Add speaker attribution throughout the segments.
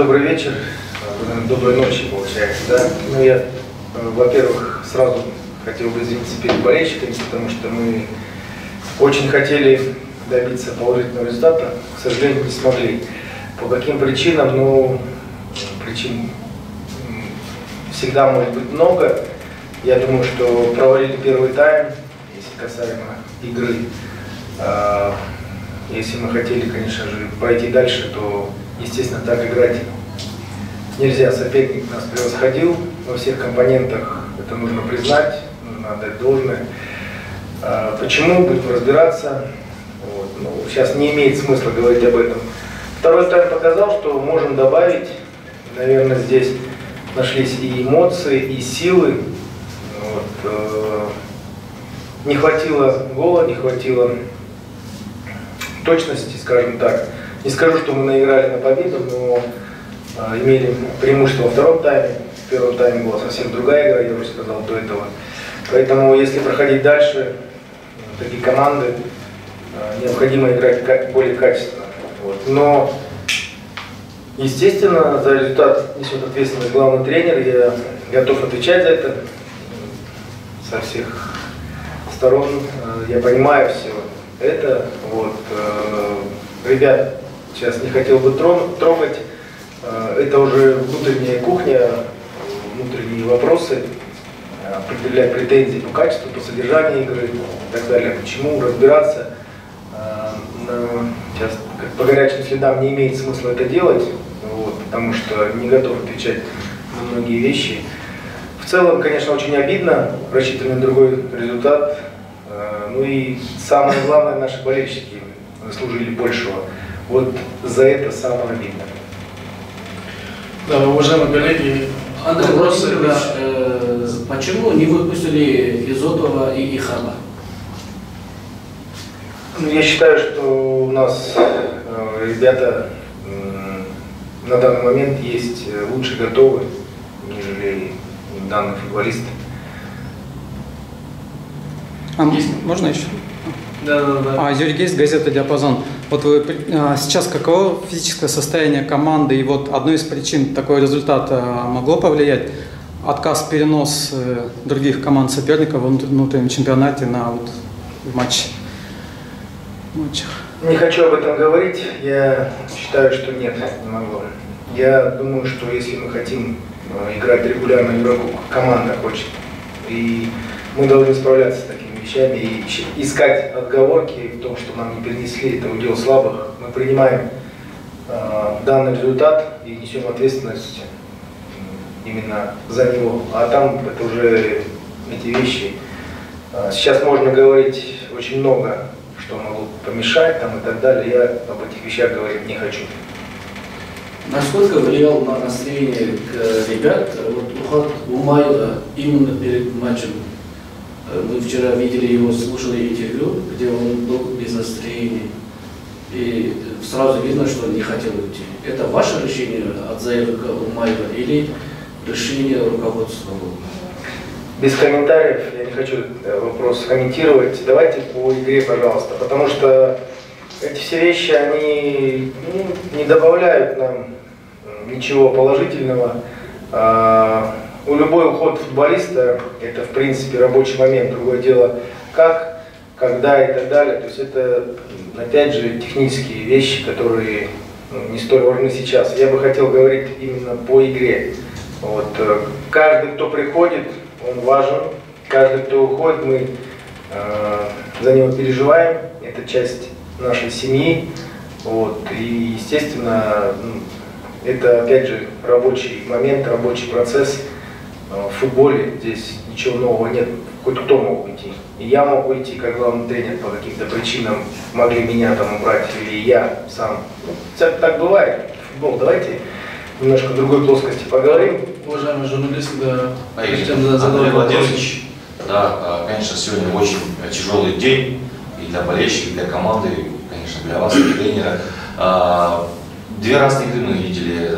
Speaker 1: Добрый вечер, э, доброй ночи, получается, да? Ну, я, э, во-первых, сразу хотел бы извиниться перед болельщиками, потому что мы очень хотели добиться положительного результата, к сожалению, не смогли. По каким причинам? Ну, причин всегда может быть много. Я думаю, что провалили первый тайм, если касаемо игры. А, если мы хотели, конечно же, пойти дальше, то, естественно, так играть нельзя. Соперник нас превосходил во всех компонентах, это нужно признать, нужно отдать должное. А, почему? Будем разбираться. Вот. Ну, сейчас не имеет смысла говорить об этом. Второй тайм показал, что можем добавить, наверное, здесь нашлись и эмоции, и силы. Вот. Э, не хватило гола, не хватило точности, скажем так. Не скажу, что мы наиграли на победу, но а, имели преимущество во втором тайме. В первом тайме была совсем другая игра, я уже сказал до этого. Поэтому, если проходить дальше, такие команды, а, необходимо играть более качественно. Вот. Но, естественно, за результат несет ответственность главный тренер. Я готов отвечать за это со всех сторон. А, я понимаю все это. Вот. Ребят, сейчас не хотел бы трогать. Это уже внутренняя кухня, внутренние вопросы определять претензии по качеству, по содержанию игры и так далее. Почему разбираться. Сейчас по горячим следам не имеет смысла это делать, вот, потому что не готов отвечать на многие вещи. В целом, конечно, очень обидно, рассчитывали на другой результат. Ну и самое главное, наши болельщики заслужили большего. Вот за это самое обидно.
Speaker 2: Да, уважаемые коллеги,
Speaker 3: Андрей Вопросы, да. э, почему не выпустили Изотова и Ихаба?
Speaker 1: Ну, я считаю, что у нас э, ребята э, на данный момент есть э, лучше готовы, нежели данные футболисты.
Speaker 4: А, можно еще?
Speaker 2: Да, да, да.
Speaker 4: А, Юрий Гейс, газета «Диапазон». Вот вы а, сейчас каково физическое состояние команды и вот одной из причин такой результат могло повлиять? Отказ, перенос э, других команд соперников в внутреннем чемпионате на вот матч, матчах?
Speaker 1: Не хочу об этом говорить. Я считаю, что нет, не могло. Я думаю, что если мы хотим э, играть регулярно игроку, команда хочет, и мы должны справляться с таким вещами и искать отговорки в том, что нам не перенесли, это удел слабых. Мы принимаем э, данный результат и несем ответственность именно за него. А там это уже эти вещи. Э, сейчас можно говорить очень много, что могло помешать там и так далее. Я об этих вещах говорить не хочу.
Speaker 3: Насколько влиял на настроение ребят вот, уход Умайла именно перед матчем мы вчера видели его, слушали интервью, где он был без настроения. И сразу видно, что он не хотел уйти. Это ваше решение от заявка Умаева или решение руководства?
Speaker 1: Без комментариев, я не хочу э, вопрос комментировать. Давайте по игре, пожалуйста, потому что эти все вещи, они не добавляют нам ничего положительного. У любой уход футболиста это в принципе рабочий момент, другое дело как, когда и так далее. То есть это опять же технические вещи, которые ну, не столь важны сейчас. Я бы хотел говорить именно по игре. Вот. Э, каждый, кто приходит, он важен. Каждый, кто уходит, мы э, за него переживаем. Это часть нашей семьи. Вот. И, естественно, это, опять же, рабочий момент, рабочий процесс. Э, в футболе здесь ничего нового нет. Хоть кто мог уйти. И я мог уйти, как главный тренер, по каким-то причинам могли меня там убрать, или я сам. Ну, так бывает. Футбол, давайте немножко в другой плоскости поговорим.
Speaker 2: Уважаемые журналисты, да,
Speaker 5: Андрей Владимирович, да, конечно, сегодня очень тяжелый день и для болельщиков, и для команды, и, конечно, для вас, для тренера. А, две разные игры мы видели.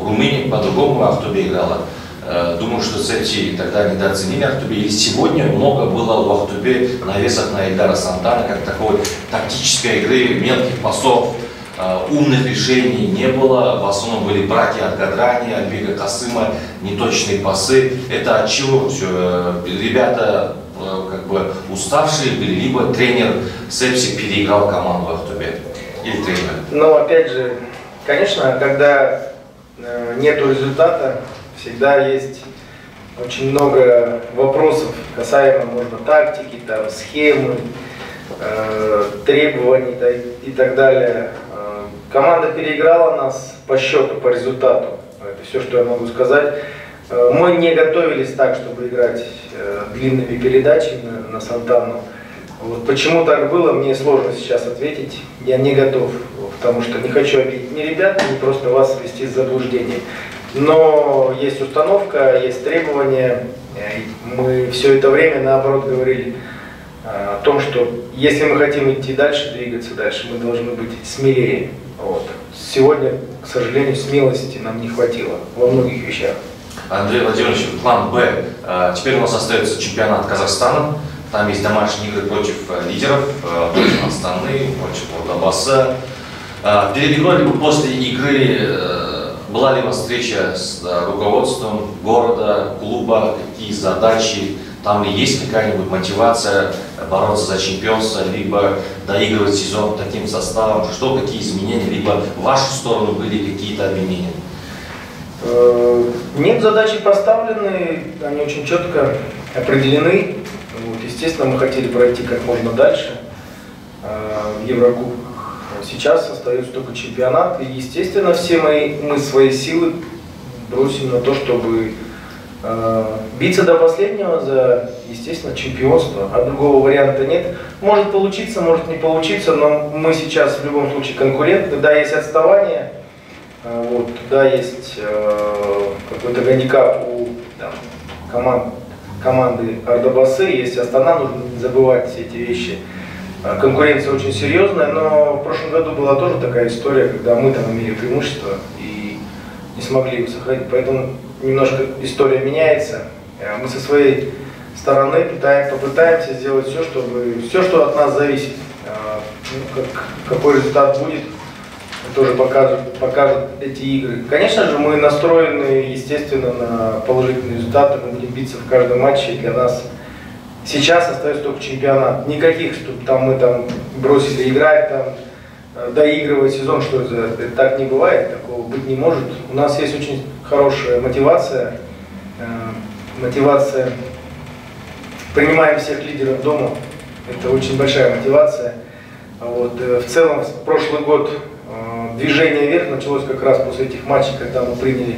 Speaker 5: В Румынии по-другому Ахтубе играла. Э, думаю, что Цельсий тогда недооценили Ахтубе. И сегодня много было в Ахтубе навесов на Эльдара Сантана, как такой тактической игры, мелких пасов. а, умных решений не было, в основном были браки от Гадрани, Альбека Касыма, неточные пасы. Это от чего все? Э, ребята э, как бы уставшие были, либо тренер Сепси переиграл команду в Ахтубе, или тренер?
Speaker 1: Ну, опять же, конечно, когда э, нет результата, всегда есть очень много вопросов касаемо, можно, тактики, там, схемы, э, требований да, и так далее. Э, команда переиграла нас по счету, по результату. Это все, что я могу сказать. Э, мы не готовились так, чтобы играть э, длинными передачами на, на Сантану. Вот почему так было, мне сложно сейчас ответить. Я не готов, потому что не хочу обидеть ни ребят, ни просто вас ввести в заблуждение. Но есть установка, есть требования. Мы все это время, наоборот, говорили о том, что если мы хотим идти дальше, двигаться дальше, мы должны быть смелее. Вот. Сегодня, к сожалению, смелости нам не хватило во многих вещах.
Speaker 5: Андрей Владимирович, план Б. А, теперь у нас остается чемпионат Казахстана. Там есть домашние игры против э, лидеров, э, против Астаны, против Ордабаса. А, перед игрой, либо после игры, э, была ли у вас встреча с руководством города, клуба, какие задачи, там ли есть какая-нибудь мотивация бороться за чемпионство, либо доигрывать сезон таким составом, что, какие изменения, либо в вашу сторону были какие-то обвинения?
Speaker 1: Нет, задачи поставлены, они очень четко определены. Вот, естественно, мы хотели пройти как можно дальше э, в Еврокубках. Сейчас остается только чемпионат. И, естественно, все мои, мы свои силы бросим на то, чтобы э, биться до последнего за, естественно, чемпионство. А другого варианта нет. Может получиться, может не получиться, но мы сейчас в любом случае конкуренты. Да, есть отставание, э, вот, да, есть э, какой-то гандикап у там, команд команды Ардабасы, есть Астана, нужно не забывать все эти вещи. А, конкуренция очень серьезная, но в прошлом году была тоже такая история, когда мы там имели преимущество и не смогли его сохранить. Поэтому немножко история меняется. А мы со своей стороны пытаем, попытаемся сделать все, чтобы все, что от нас зависит. А, ну, как, какой результат будет, тоже покажут, покажут эти игры. Конечно же, мы настроены, естественно, на положительные результаты, мы будем биться в каждом матче, для нас сейчас остается только чемпионат. Никаких, что там мы там бросили играть, там, э, доигрывать сезон, что это, так не бывает, такого быть не может. У нас есть очень хорошая мотивация, э, мотивация, принимаем всех лидеров дома, это очень большая мотивация. Вот. Э, в целом, в прошлый год движение вверх началось как раз после этих матчей, когда мы приняли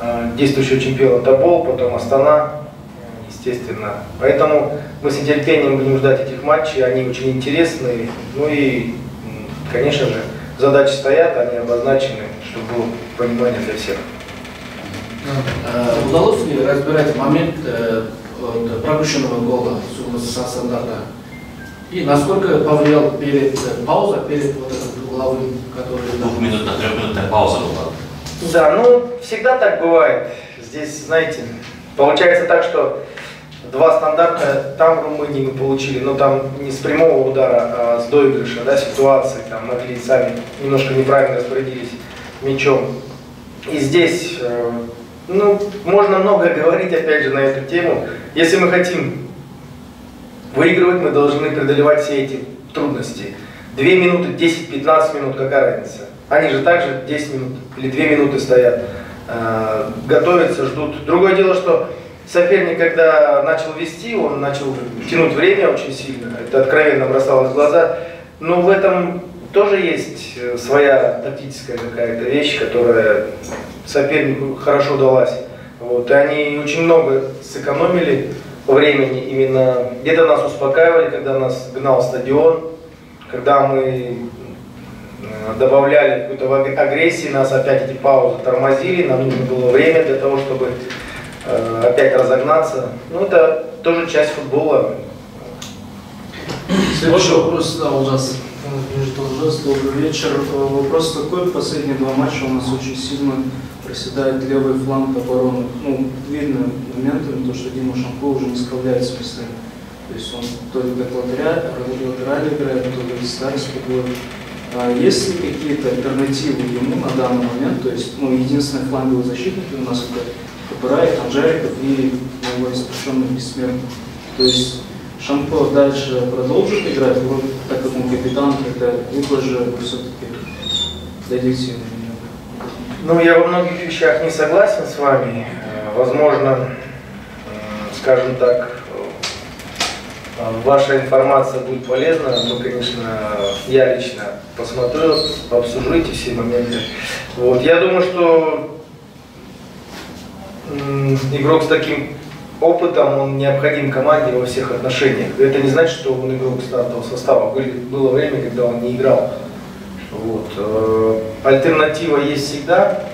Speaker 1: э, действующего чемпиона Тобол, потом Астана, естественно. Поэтому мы с нетерпением будем ждать этих матчей, они очень интересные. Ну и, конечно же, задачи стоят, они обозначены, чтобы было понимание для всех.
Speaker 3: Э, удалось ли разбирать момент э, пропущенного гола с стандарта? И насколько повлиял перед пауза, перед вот этой главой,
Speaker 5: которая... Двухминутная, трехминутная пауза была.
Speaker 1: Да, ну, всегда так бывает. Здесь, знаете, получается так, что два стандарта там в Румынии мы получили, но там не с прямого удара, а с доигрыша, да, ситуации, там могли сами немножко неправильно распорядились мячом. И здесь, э, ну, можно много говорить, опять же, на эту тему. Если мы хотим Выигрывать мы должны преодолевать все эти трудности. Две минуты, 10-15 минут, какая разница? Они же также 10 минут или 2 минуты стоят, э, готовятся, ждут. Другое дело, что соперник, когда начал вести, он начал тянуть время очень сильно. Это откровенно бросалось в глаза. Но в этом тоже есть э, своя тактическая какая-то вещь, которая сопернику хорошо далась. Вот. И они очень много сэкономили времени именно где-то нас успокаивали, когда нас гнал стадион, когда мы э, добавляли какую-то агрессии, нас опять эти паузы тормозили, нам нужно было время для того, чтобы опять разогнаться. Ну, это тоже часть футбола.
Speaker 2: Следующий вопрос, да, ужас. Ужас, добрый вечер. Вопрос такой, последние два матча у нас очень сильно проседает левый фланг обороны. Ну, видно моментами, то, что Дима Шамко уже не справляется с местами. То есть он то ли как латераль, латераль играет, то ли старый подводит. А есть ли какие-то альтернативы ему на данный момент? То есть, ну, единственный фланговый защитник у нас это Капырай, Анжариков и новоиспеченный бессмертный. То есть Шамко дальше продолжит играть, вроде, так как он капитан, тогда либо же все-таки дадите
Speaker 1: Ну, я во многих вещах не согласен с вами. Э, Возможно, скажем так, ваша информация будет полезна. Ну, конечно, я лично посмотрю, обсужу эти все моменты. Вот. Я думаю, что игрок с таким опытом, он необходим команде во всех отношениях. Это не значит, что он игрок стартового состава. Было время, когда он не играл. Вот. э, Альтернатива есть всегда.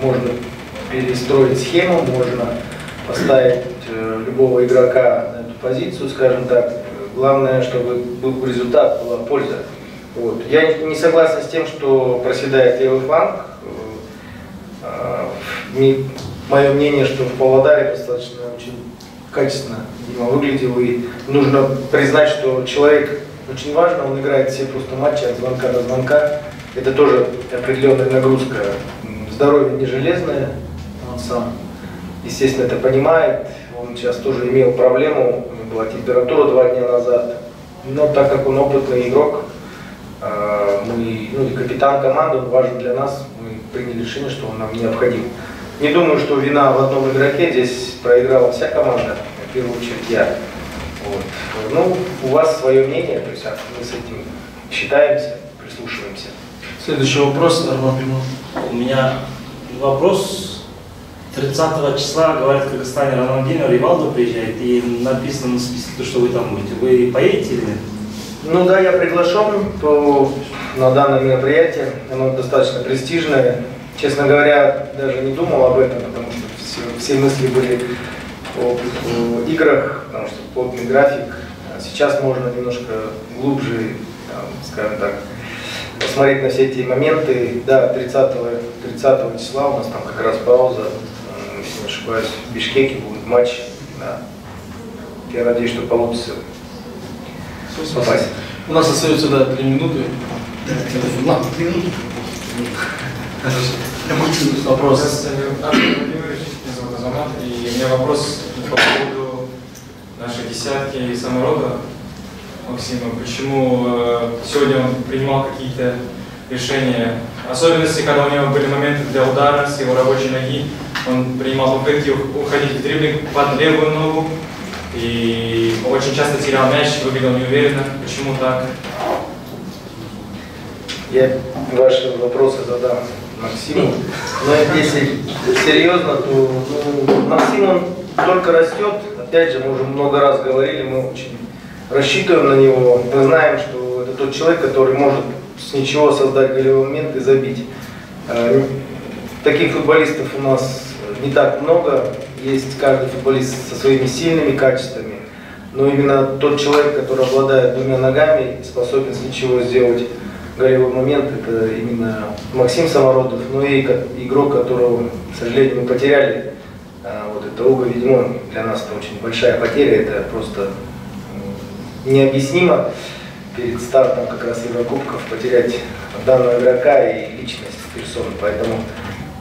Speaker 1: Можно перестроить схему, можно поставить э, любого игрока позицию, скажем так. Главное, чтобы был результат, была польза. Вот. Я не- согласен с тем, что проседает левый фланг. Мое мнение, что в Павлодаре достаточно очень качественно Дима выглядел. И нужно признать, что человек очень важно, он играет все просто матчи от звонка до звонка. Это тоже определенная нагрузка. Здоровье не железное, он сам, естественно, это понимает. Он сейчас тоже имел проблему, была температура два дня назад. Но так как он опытный игрок, э, мы, ну и капитан команды, он важен для нас, мы приняли решение, что он нам необходим. Не думаю, что вина в одном игроке, здесь проиграла вся команда, в первую очередь я. Вот. Ну, у вас свое мнение, то есть а мы с этим считаемся, прислушиваемся.
Speaker 2: Следующий вопрос, Арман Пимон.
Speaker 6: У меня вопрос. 30 числа, говорят, в Кыргызстане Рональдинho, Ривалдо приезжает, и написано на списке, то, что вы там будете. Вы поедете или нет?
Speaker 1: Ну да, я приглашен по, на данное мероприятие. Оно достаточно престижное. Честно говоря, даже не думал об этом, потому что все, все мысли были о, о играх, потому что плотный график. А Сейчас можно немножко глубже, там, скажем так, посмотреть на все эти моменты. Да, 30, 30 числа у нас там как раз пауза, не ошибаюсь, в Бишкеке будет матч. Да. Я надеюсь, что получится попасть.
Speaker 2: У нас остается, да, три минуты. Вопрос.
Speaker 7: Артем Владимирович, меня зовут Азамат, и у меня вопрос по поводу нашей десятки и саморода Максима. Почему э, сегодня он принимал какие-то решения, особенности, когда у него были моменты для удара с его рабочей ноги, он принимал попытки ух- уходить в дриблинг под левую ногу, и очень часто терял мяч, выглядел неуверенно. Почему так?
Speaker 1: Я ваши вопросы задам Максиму. Но если серьезно, то ну, Максим он только растет. Опять же, мы уже много раз говорили, мы очень рассчитываем на него. Мы знаем, что это тот человек, который может с ничего создать голевой момент и забить. Э, Таких футболистов у нас не так много. Есть каждый футболист со своими сильными качествами. Но именно тот человек, который обладает двумя ногами, и способен с ничего сделать голевой момент, это именно Максим Самородов, ну и игрок, которого, к сожалению, мы потеряли, а, вот это Уго Ведьмон. Для нас это очень большая потеря, это просто необъяснимо перед стартом как раз Еврокубков потерять данного игрока и личность персоны. Поэтому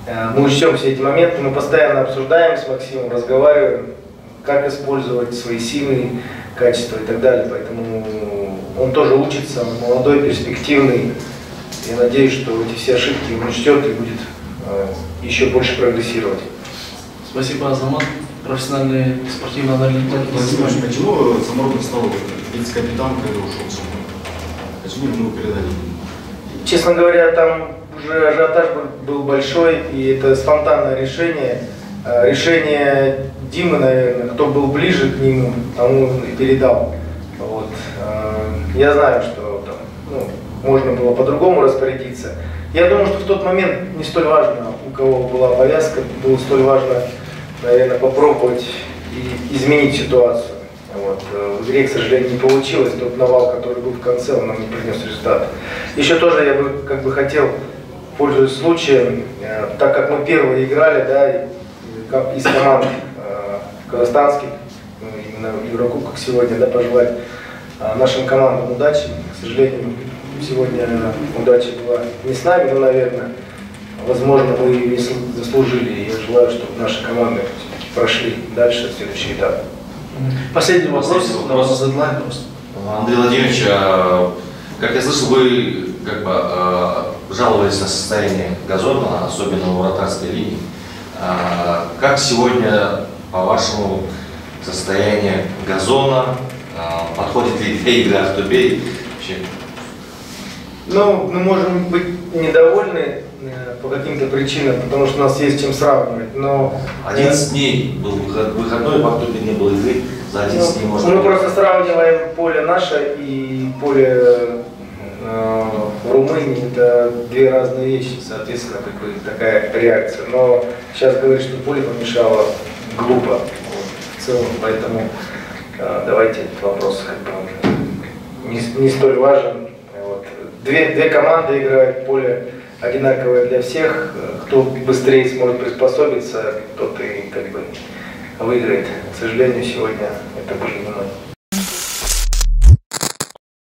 Speaker 1: э, мы учтем все эти моменты, мы постоянно обсуждаем с Максимом, разговариваем, как использовать свои сильные качества и так далее. Поэтому он тоже учится, он молодой, перспективный. Я надеюсь, что эти все ошибки он учтет и будет э, еще больше прогрессировать.
Speaker 2: Спасибо, Азамат. Профессиональный спортивный аналитик.
Speaker 8: Почему Самородов стал вице-капитаном, когда ушел с Самбора? Почему ему передали?
Speaker 1: Честно говоря, там уже ажиотаж был- большой, и это спонтанное решение. Э, Решение Димы, наверное, кто был ближе к нему, тому и передал. Вот. Э, Я знаю, что там, ну, можно было по-другому распорядиться. Я думаю, что в тот момент не столь важно, у кого была повязка, было столь важно, наверное, попробовать и изменить ситуацию. Вот. э, В игре, к сожалению, не получилось. Тот навал, который был в конце, он нам не принес результат. Еще тоже я бы как бы хотел, пользуясь случаем, э, так как мы первые играли, да, ко- из команд э, казахстанских, ну, именно в Еврокубках сегодня, да, пожелать нашим командам удачи. К сожалению, Сегодня удача была не с нами, но, наверное, возможно, мы не слу- заслужили. Я желаю, чтобы наши команды прошли дальше следующий этап.
Speaker 9: Последний вопрос,
Speaker 5: Последний
Speaker 9: на
Speaker 5: вопрос.
Speaker 9: вас дедлайн просто.
Speaker 5: Андрей Владимирович, а, как я слышал, вы как бы а, жаловались на состояние газона, особенно в вратарской линии. А, Как сегодня, по-вашему, состояние газона? Подходит ли для игры? Вообще,
Speaker 1: Ну, мы можем быть недовольны по каким-то причинам, потому что у нас есть чем сравнивать, но... э,
Speaker 5: 11 дней был выход- выходной, в Ахтубе не было игры, за 11 дней
Speaker 1: Ну,
Speaker 5: можно
Speaker 1: мы просто сравниваем поле наше и поле э, в Румынии. Это две разные вещи, соответственно, бы такая реакция. Но сейчас говорить, что поле помешало, глупо в целом, поэтому э, давайте этот вопрос как бы не, не столь важен. Вот. Две, две команды играют, поле одинаковое для всех. Кто быстрее сможет приспособиться, тот и как бы выиграет. К сожалению, сегодня это были не мы.